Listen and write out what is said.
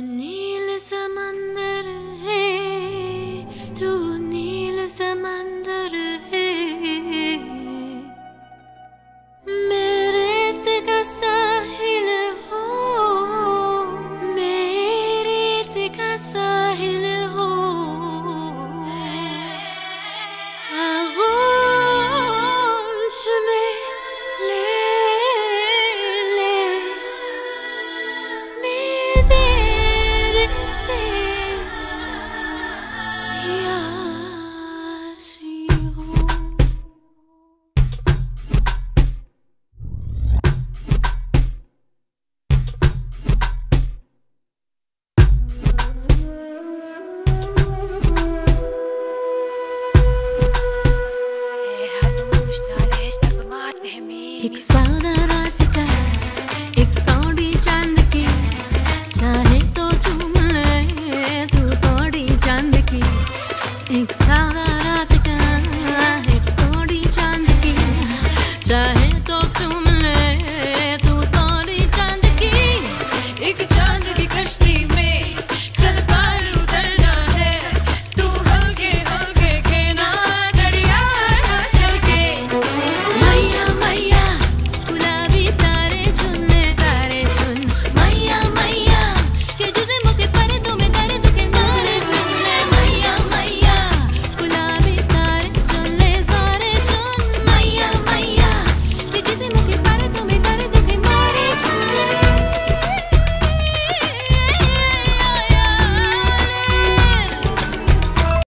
need एक सारा रात का, एक कौड़ी चाँद की। चाहे तो चूम ले तू कौड़ी चाँद की। एक सारा रात का, एक कौड़ी चाँद की। चाहे